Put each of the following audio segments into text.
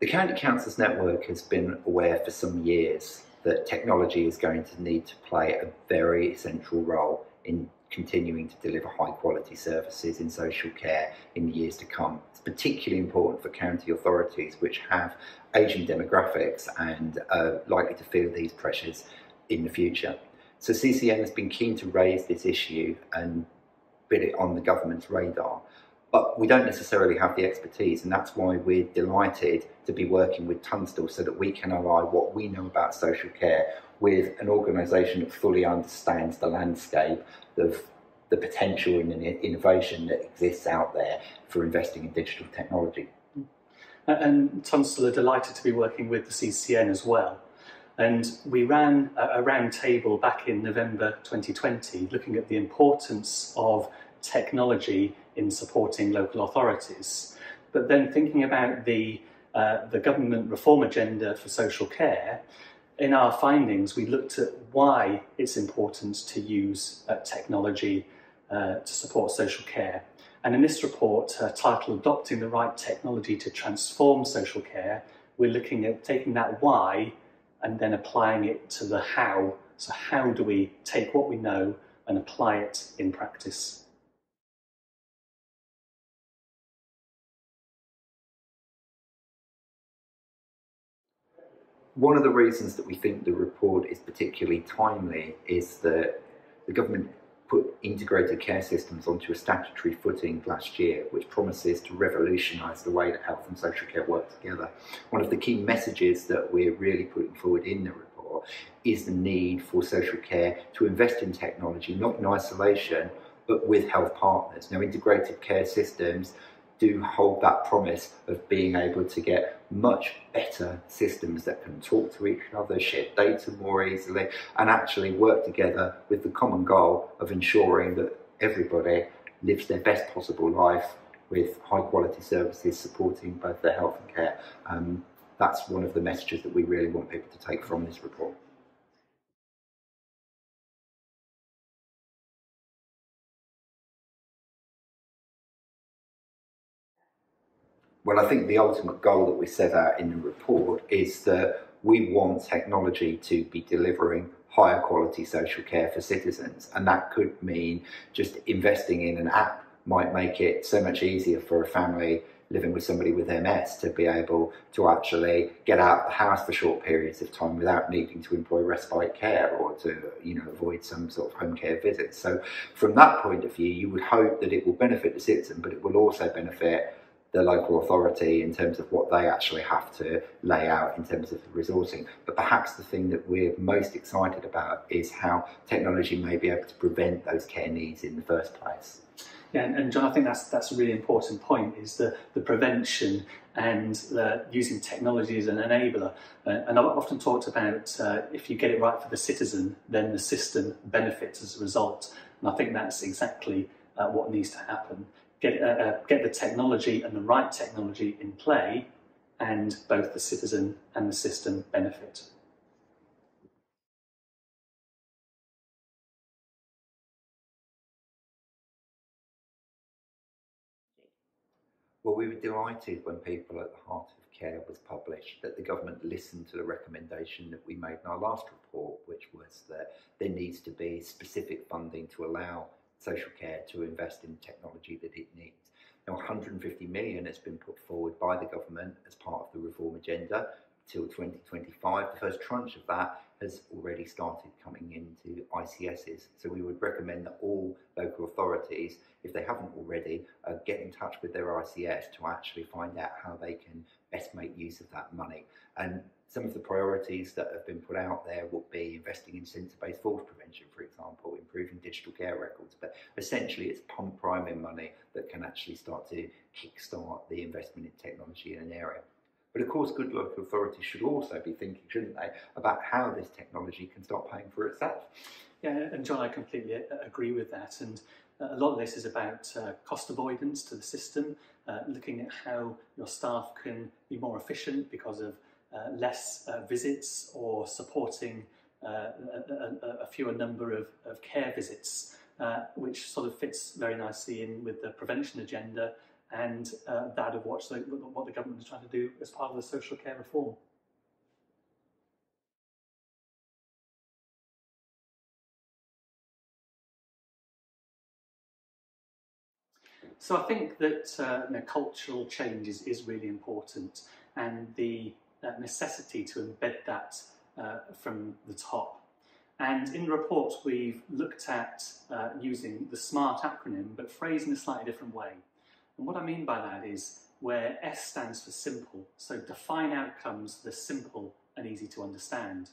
The County Councils Network has been aware for some years that technology is going to need to play a very central role in continuing to deliver high quality services in social care in the years to come. It's particularly important for county authorities which have ageing demographics and are likely to feel these pressures in the future. So CCN has been keen to raise this issue and put it on the government's radar. But we don't necessarily have the expertise, and that's why we're delighted to be working with Tunstall so that we can ally what we know about social care with an organisation that fully understands the landscape of the potential and innovation that exists out there for investing in digital technology. And Tunstall are delighted to be working with the CCN as well. And we ran a round table back in November 2020 looking at the importance of technology in supporting local authorities. But then thinking about the, uh, the government reform agenda for social care, in our findings, we looked at why it's important to use uh, technology uh, to support social care. And in this report, uh, titled Adopting the Right Technology to Transform Social Care, we're looking at taking that why and then applying it to the how. So, how do we take what we know and apply it in practice? One of the reasons that we think the report is particularly timely is that the government put integrated care systems onto a statutory footing last year, which promises to revolutionise the way that health and social care work together. One of the key messages that we're really putting forward in the report is the need for social care to invest in technology, not in isolation, but with health partners. Now, integrated care systems do hold that promise of being able to get much better systems that can talk to each other, share data more easily, and actually work together with the common goal of ensuring that everybody lives their best possible life with high quality services supporting both their health and care. Um, that's one of the messages that we really want people to take from this report. Well, I think the ultimate goal that we set out in the report is that we want technology to be delivering higher quality social care for citizens. And that could mean just investing in an app might make it so much easier for a family living with somebody with MS to be able to actually get out of the house for short periods of time without needing to employ respite care or to you know avoid some sort of home care visits. So from that point of view, you would hope that it will benefit the citizen, but it will also benefit the local authority in terms of what they actually have to lay out in terms of resourcing. But perhaps the thing that we're most excited about is how technology may be able to prevent those care needs in the first place. Yeah, and, John, I think that's that's a really important point is the, the prevention and using technology as an enabler. Uh, and I've often talked about uh, if you get it right for the citizen, then the system benefits as a result. And I think that's exactly uh, what needs to happen get, uh, uh, get the technology and the right technology in play, and both the citizen and the system benefit. Well, we were delighted when People at the Heart of Care was published that the government listened to the recommendation that we made in our last report, which was that there needs to be specific funding to allow social care to invest in technology that it needs. Now, 150 million has been put forward by the government as part of the reform agenda till 2025. The first tranche of that has already started coming into ICSs. So we would recommend that all local authorities, if they haven't already, uh, get in touch with their ICS to actually find out how they can best make use of that money. And some of the priorities that have been put out there would be investing in sensor-based falls prevention, for example, improving digital care records. But essentially, it's pump priming money that can actually start to kickstart the investment in technology in an area. But of course, good local authorities should also be thinking, shouldn't they, about how this technology can start paying for itself. Yeah, and John, I completely uh, agree with that. And uh, a lot of this is about uh, cost avoidance to the system, uh, looking at how your staff can be more efficient because of uh, less uh, visits or supporting a, a, a, fewer number of, of care visits, which sort of fits very nicely in with the prevention agenda and uh, that of what the, what the government is trying to do as part of the social care reform. So I think that uh, you know, cultural change is, is really important and the uh, necessity to embed that uh, from the top. And in the report, we've looked at uh, using the SMART acronym, but phrased in a slightly different way. And what I mean by that is where S stands for simple, so define outcomes that are simple and easy to understand.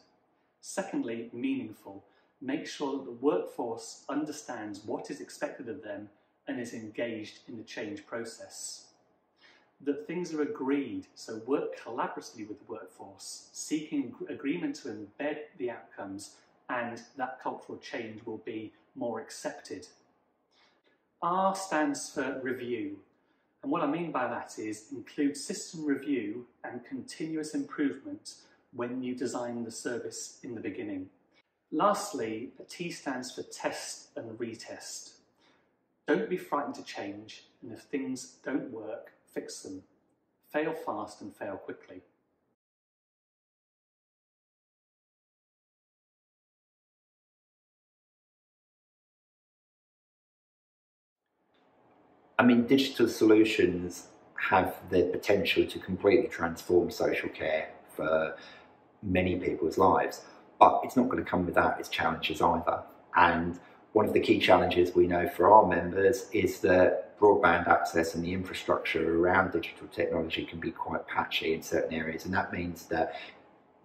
Secondly, meaningful. Make sure that the workforce understands what is expected of them and is engaged in the change process. That things are agreed, so work collaboratively with the workforce, seeking agreement to embed the outcomes, and that cultural change will be more accepted. R stands for review, and what I mean by that is include system review and continuous improvement when you design the service in the beginning. Lastly, a T stands for test and retest. Don't be frightened to change, and if things don't work, fix them. Fail fast and fail quickly. I mean, digital solutions have the potential to completely transform social care for many people's lives, but it's not going to come without its challenges either. And one of the key challenges we know for our members is that broadband access and the infrastructure around digital technology can be quite patchy in certain areas. And that means that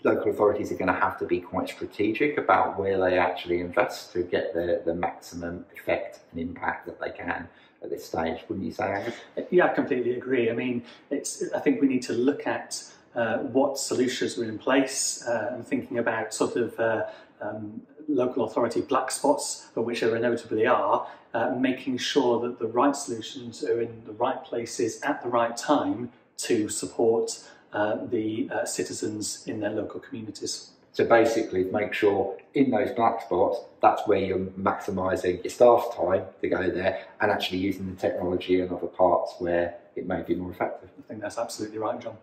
local authorities are going to have to be quite strategic about where they actually invest to get the, the maximum effect and impact that they can this stage, wouldn't you say? Yeah, I completely agree. I mean, it's, I think we need to look at uh, what solutions are in place uh, and thinking about sort of uh, um, local authority black spots, which there inevitably are, uh, making sure that the right solutions are in the right places at the right time to support uh, the uh, citizens in their local communities. So basically, make sure in those black spots, that's where you're maximising your staff's time to go there and actually using the technology in other parts where it may be more effective. I think that's absolutely right, John.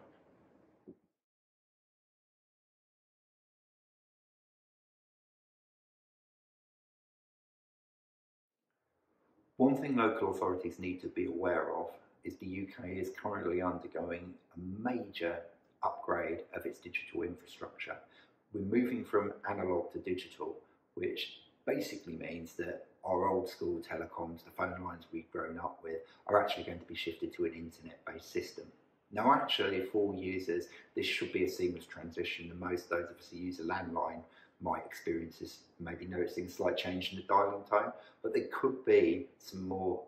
One thing local authorities need to be aware of is the UK is currently undergoing a major upgrade of its digital infrastructure we're moving from analog to digital, which basically means that our old school telecoms, the phone lines we've grown up with, are actually going to be shifted to an internet based system. Now, actually, for users, this should be a seamless transition, and most those of us who use a landline might experience this, maybe noticing a slight change in the dialing tone, but there could be some more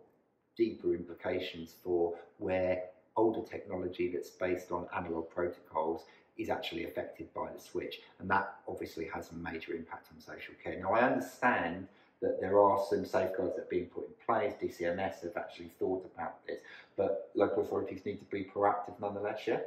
deeper implications for where older technology that's based on analog protocols is actually affected by the switch. And that obviously has a major impact on social care. Now, I understand that there are some safeguards that are being put in place. DCMS have actually thought about this, but local authorities need to be proactive nonetheless, yeah?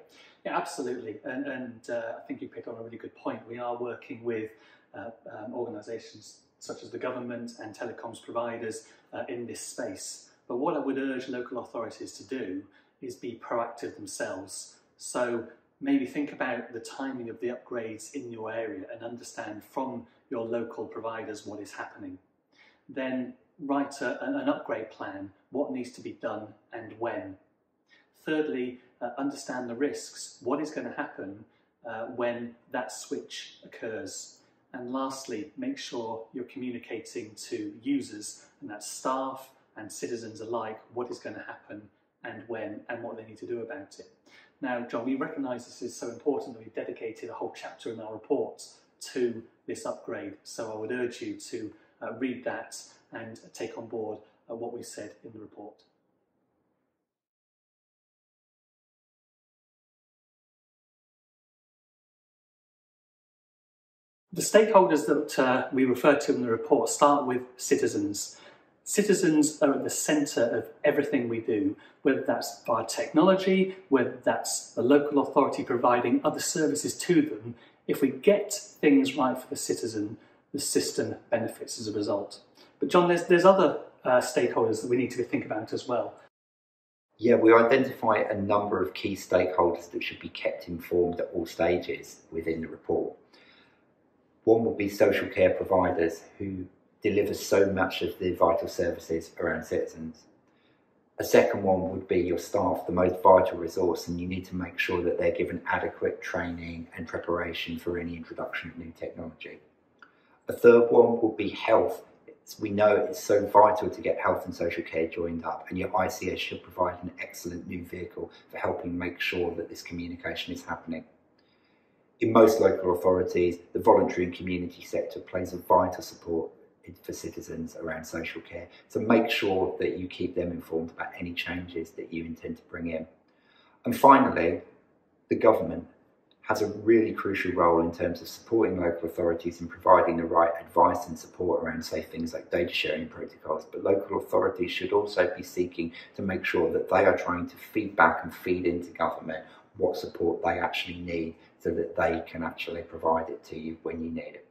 Yeah, absolutely. And, and uh, I think you picked on a really good point. We are working with uh, um, organisations such as the government and telecoms providers uh, in this space. But what I would urge local authorities to do is be proactive themselves. So maybe think about the timing of the upgrades in your area and understand from your local providers what is happening. Then write a, an upgrade plan, what needs to be done and when. Thirdly, uh, understand the risks. What is going to happen uh, when that switch occurs? And lastly, make sure you're communicating to users, and that's staff and citizens alike, what is going to happen and when and what they need to do about it. Now, John, we recognise this is so important that we've dedicated a whole chapter in our report to this upgrade. So I would urge you to uh, read that and take on board uh, what we said in the report. The stakeholders that uh, we refer to in the report start with citizens. Citizens are at the centre of everything we do, whether that's via technology, whether that's the local authority providing other services to them. If we get things right for the citizen, the system benefits as a result. But John, there's, there's other uh, stakeholders that we need to think about as well. Yeah, we identify a number of key stakeholders that should be kept informed at all stages within the report. One would be social care providers who deliver so much of the vital services around citizens. A second one would be your staff, the most vital resource, and you need to make sure that they're given adequate training and preparation for any introduction of new technology. A third one would be health. It's, we know it's so vital to get health and social care joined up, and your ICS should provide an excellent new vehicle for helping make sure that this communication is happening. In most local authorities, the voluntary and community sector plays a vital support for citizens around social care. to make sure that you keep them informed about any changes that you intend to bring in. And finally, the government has a really crucial role in terms of supporting local authorities and providing the right advice and support around, say, things like data sharing protocols. But local authorities should also be seeking to make sure that they are trying to feed back and feed into government what support they actually need so that they can actually provide it to you when you need it.